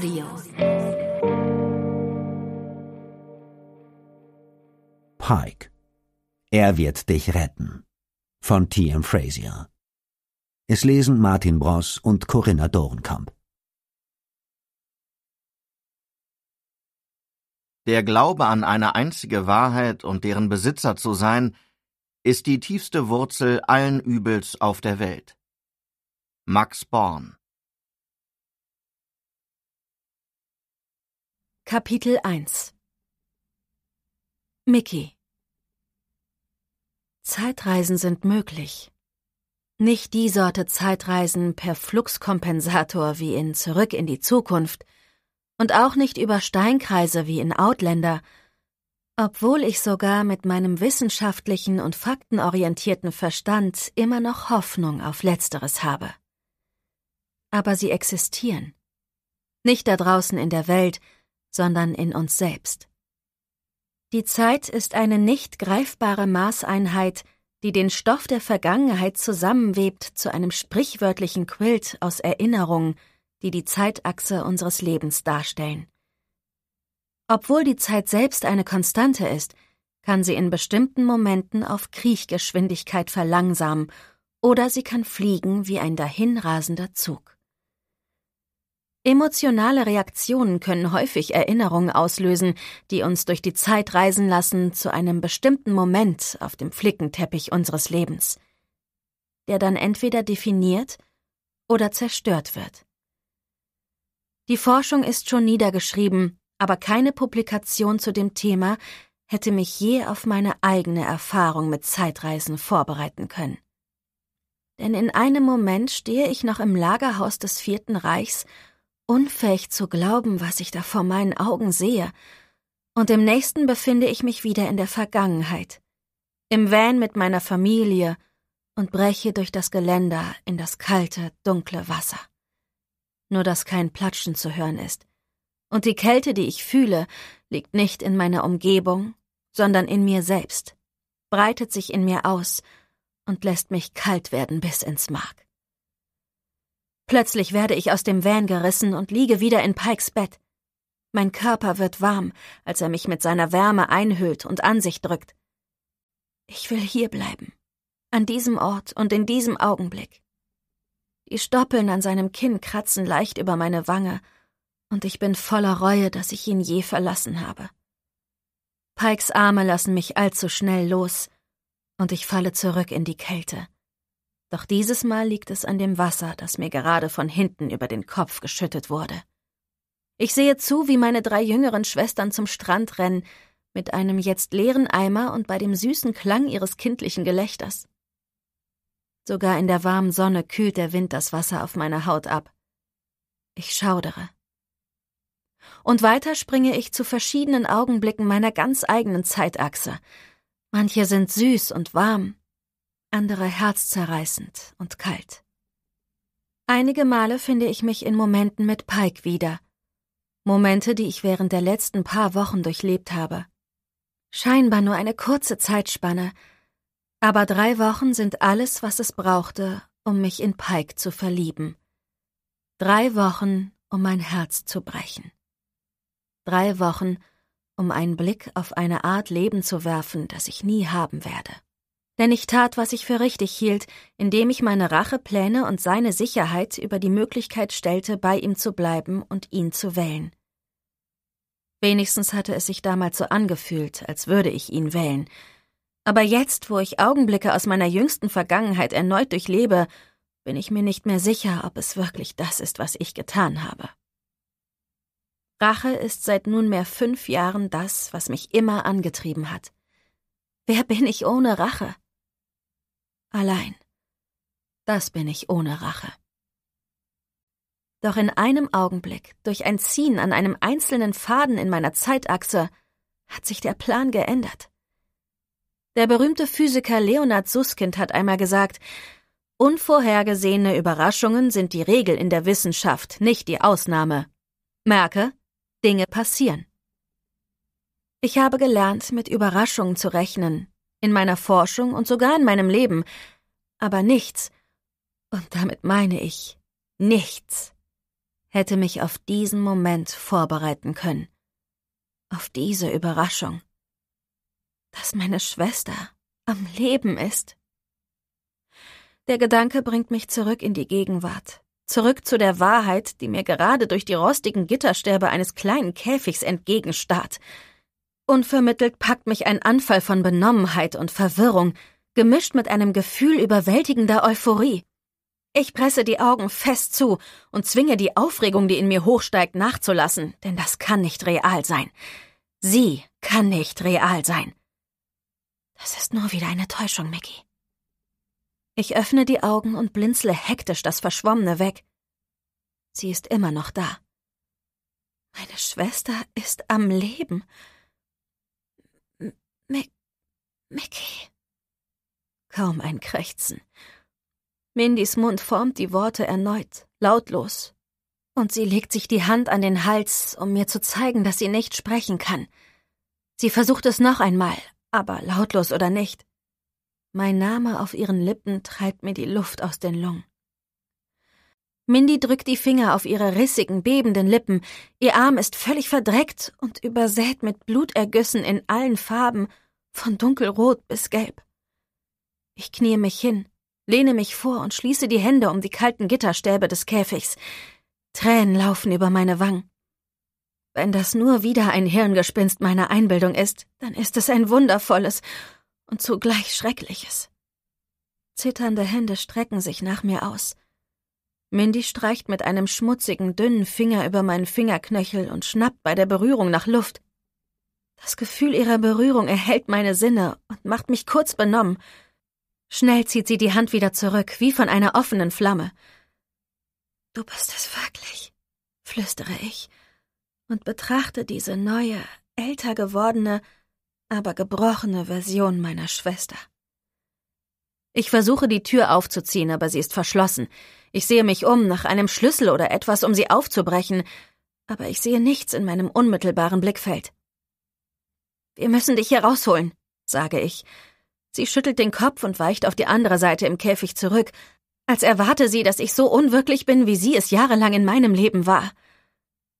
Audio. Pike. Er wird dich retten. Von T.M. Frazier. Es lesen Martin Bross und Corinna Dorenkamp. Der Glaube an eine einzige Wahrheit und deren Besitzer zu sein, ist die tiefste Wurzel allen Übels auf der Welt. Max Born Kapitel 1 Mickey Zeitreisen sind möglich. Nicht die Sorte Zeitreisen per Fluxkompensator wie in Zurück in die Zukunft und auch nicht über Steinkreise wie in Outlander, obwohl ich sogar mit meinem wissenschaftlichen und faktenorientierten Verstand immer noch Hoffnung auf Letzteres habe. Aber sie existieren. Nicht da draußen in der Welt, sondern in uns selbst. Die Zeit ist eine nicht greifbare Maßeinheit, die den Stoff der Vergangenheit zusammenwebt zu einem sprichwörtlichen Quilt aus Erinnerungen, die die Zeitachse unseres Lebens darstellen. Obwohl die Zeit selbst eine Konstante ist, kann sie in bestimmten Momenten auf Kriechgeschwindigkeit verlangsamen oder sie kann fliegen wie ein dahinrasender Zug. Emotionale Reaktionen können häufig Erinnerungen auslösen, die uns durch die Zeit reisen lassen zu einem bestimmten Moment auf dem Flickenteppich unseres Lebens, der dann entweder definiert oder zerstört wird. Die Forschung ist schon niedergeschrieben, aber keine Publikation zu dem Thema hätte mich je auf meine eigene Erfahrung mit Zeitreisen vorbereiten können. Denn in einem Moment stehe ich noch im Lagerhaus des Vierten Reichs unfähig zu glauben, was ich da vor meinen Augen sehe, und im nächsten befinde ich mich wieder in der Vergangenheit, im Van mit meiner Familie und breche durch das Geländer in das kalte, dunkle Wasser. Nur dass kein Platschen zu hören ist. Und die Kälte, die ich fühle, liegt nicht in meiner Umgebung, sondern in mir selbst, breitet sich in mir aus und lässt mich kalt werden bis ins Mark. Plötzlich werde ich aus dem Van gerissen und liege wieder in Pikes Bett. Mein Körper wird warm, als er mich mit seiner Wärme einhüllt und an sich drückt. Ich will hier bleiben, an diesem Ort und in diesem Augenblick. Die Stoppeln an seinem Kinn kratzen leicht über meine Wange, und ich bin voller Reue, dass ich ihn je verlassen habe. Pikes Arme lassen mich allzu schnell los, und ich falle zurück in die Kälte. Doch dieses Mal liegt es an dem Wasser, das mir gerade von hinten über den Kopf geschüttet wurde. Ich sehe zu, wie meine drei jüngeren Schwestern zum Strand rennen, mit einem jetzt leeren Eimer und bei dem süßen Klang ihres kindlichen Gelächters. Sogar in der warmen Sonne kühlt der Wind das Wasser auf meiner Haut ab. Ich schaudere. Und weiter springe ich zu verschiedenen Augenblicken meiner ganz eigenen Zeitachse. Manche sind süß und warm, andere herzzerreißend und kalt. Einige Male finde ich mich in Momenten mit Pike wieder. Momente, die ich während der letzten paar Wochen durchlebt habe. Scheinbar nur eine kurze Zeitspanne, aber drei Wochen sind alles, was es brauchte, um mich in Pike zu verlieben. Drei Wochen, um mein Herz zu brechen. Drei Wochen, um einen Blick auf eine Art Leben zu werfen, das ich nie haben werde denn ich tat, was ich für richtig hielt, indem ich meine Rachepläne und seine Sicherheit über die Möglichkeit stellte, bei ihm zu bleiben und ihn zu wählen. Wenigstens hatte es sich damals so angefühlt, als würde ich ihn wählen. Aber jetzt, wo ich Augenblicke aus meiner jüngsten Vergangenheit erneut durchlebe, bin ich mir nicht mehr sicher, ob es wirklich das ist, was ich getan habe. Rache ist seit nunmehr fünf Jahren das, was mich immer angetrieben hat. Wer bin ich ohne Rache? Allein. Das bin ich ohne Rache. Doch in einem Augenblick, durch ein Ziehen an einem einzelnen Faden in meiner Zeitachse, hat sich der Plan geändert. Der berühmte Physiker Leonard Susskind hat einmal gesagt, Unvorhergesehene Überraschungen sind die Regel in der Wissenschaft, nicht die Ausnahme. Merke, Dinge passieren. Ich habe gelernt, mit Überraschungen zu rechnen, in meiner Forschung und sogar in meinem Leben, aber nichts, und damit meine ich nichts, hätte mich auf diesen Moment vorbereiten können. Auf diese Überraschung. Dass meine Schwester am Leben ist. Der Gedanke bringt mich zurück in die Gegenwart, zurück zu der Wahrheit, die mir gerade durch die rostigen Gitterstäbe eines kleinen Käfigs entgegenstarrt. Unvermittelt packt mich ein Anfall von Benommenheit und Verwirrung, gemischt mit einem Gefühl überwältigender Euphorie. Ich presse die Augen fest zu und zwinge die Aufregung, die in mir hochsteigt, nachzulassen, denn das kann nicht real sein. Sie kann nicht real sein. Das ist nur wieder eine Täuschung, Mickey. Ich öffne die Augen und blinzle hektisch das Verschwommene weg. Sie ist immer noch da. Meine Schwester ist am Leben. M Mickey. Kaum ein Krächzen. Mindys Mund formt die Worte erneut, lautlos. Und sie legt sich die Hand an den Hals, um mir zu zeigen, dass sie nicht sprechen kann. Sie versucht es noch einmal, aber lautlos oder nicht. Mein Name auf ihren Lippen treibt mir die Luft aus den Lungen. Mindy drückt die Finger auf ihre rissigen, bebenden Lippen. Ihr Arm ist völlig verdreckt und übersät mit Blutergüssen in allen Farben, von dunkelrot bis gelb. Ich kniee mich hin, lehne mich vor und schließe die Hände um die kalten Gitterstäbe des Käfigs. Tränen laufen über meine Wangen. Wenn das nur wieder ein Hirngespinst meiner Einbildung ist, dann ist es ein wundervolles und zugleich schreckliches. Zitternde Hände strecken sich nach mir aus. Mindy streicht mit einem schmutzigen, dünnen Finger über meinen Fingerknöchel und schnappt bei der Berührung nach Luft. Das Gefühl ihrer Berührung erhält meine Sinne und macht mich kurz benommen. Schnell zieht sie die Hand wieder zurück, wie von einer offenen Flamme. Du bist es wirklich, flüstere ich und betrachte diese neue, älter gewordene, aber gebrochene Version meiner Schwester. Ich versuche die Tür aufzuziehen, aber sie ist verschlossen. Ich sehe mich um nach einem Schlüssel oder etwas, um sie aufzubrechen, aber ich sehe nichts in meinem unmittelbaren Blickfeld. Wir müssen dich hier rausholen, sage ich. Sie schüttelt den Kopf und weicht auf die andere Seite im Käfig zurück, als erwarte sie, dass ich so unwirklich bin, wie sie es jahrelang in meinem Leben war.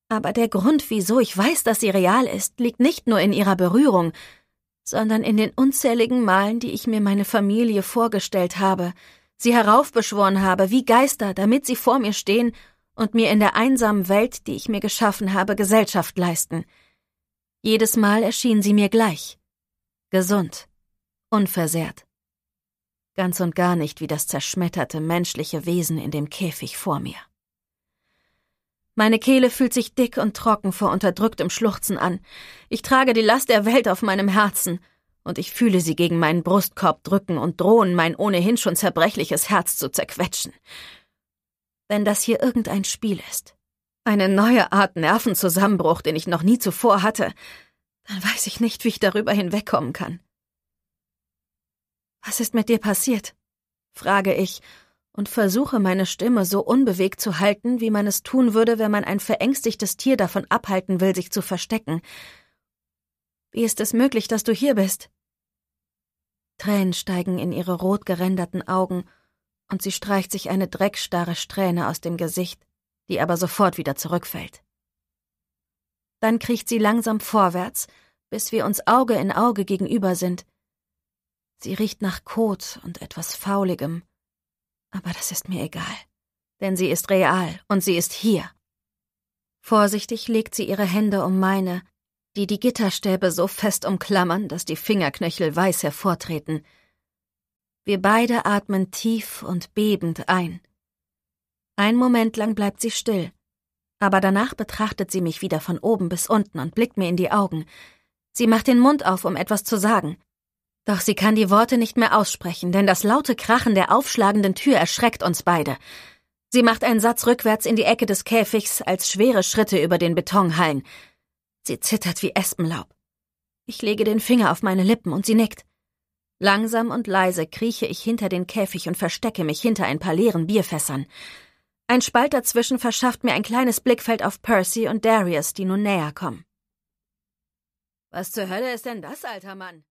Aber der Grund, wieso ich weiß, dass sie real ist, liegt nicht nur in ihrer Berührung, sondern in den unzähligen Malen, die ich mir meine Familie vorgestellt habe, sie heraufbeschworen habe wie Geister, damit sie vor mir stehen und mir in der einsamen Welt, die ich mir geschaffen habe, Gesellschaft leisten. Jedes Mal erschien sie mir gleich. Gesund. Unversehrt. Ganz und gar nicht wie das zerschmetterte menschliche Wesen in dem Käfig vor mir. Meine Kehle fühlt sich dick und trocken vor unterdrücktem Schluchzen an. Ich trage die Last der Welt auf meinem Herzen, und ich fühle sie gegen meinen Brustkorb drücken und drohen, mein ohnehin schon zerbrechliches Herz zu zerquetschen. Wenn das hier irgendein Spiel ist, eine neue Art Nervenzusammenbruch, den ich noch nie zuvor hatte, dann weiß ich nicht, wie ich darüber hinwegkommen kann. Was ist mit dir passiert? frage ich und versuche meine Stimme so unbewegt zu halten, wie man es tun würde, wenn man ein verängstigtes Tier davon abhalten will, sich zu verstecken. Wie ist es möglich, dass du hier bist? Tränen steigen in ihre rot geränderten Augen, und sie streicht sich eine dreckstarre Strähne aus dem Gesicht, die aber sofort wieder zurückfällt. Dann kriecht sie langsam vorwärts, bis wir uns Auge in Auge gegenüber sind. Sie riecht nach Kot und etwas Fauligem, aber das ist mir egal, denn sie ist real und sie ist hier. Vorsichtig legt sie ihre Hände um meine, die die Gitterstäbe so fest umklammern, dass die Fingerknöchel weiß hervortreten. Wir beide atmen tief und bebend ein. Ein Moment lang bleibt sie still, aber danach betrachtet sie mich wieder von oben bis unten und blickt mir in die Augen. Sie macht den Mund auf, um etwas zu sagen, doch sie kann die Worte nicht mehr aussprechen, denn das laute Krachen der aufschlagenden Tür erschreckt uns beide. Sie macht einen Satz rückwärts in die Ecke des Käfigs, als schwere Schritte über den Beton hallen. Sie zittert wie Espenlaub. Ich lege den Finger auf meine Lippen und sie nickt. Langsam und leise krieche ich hinter den Käfig und verstecke mich hinter ein paar leeren Bierfässern. Ein Spalt dazwischen verschafft mir ein kleines Blickfeld auf Percy und Darius, die nun näher kommen. Was zur Hölle ist denn das, alter Mann?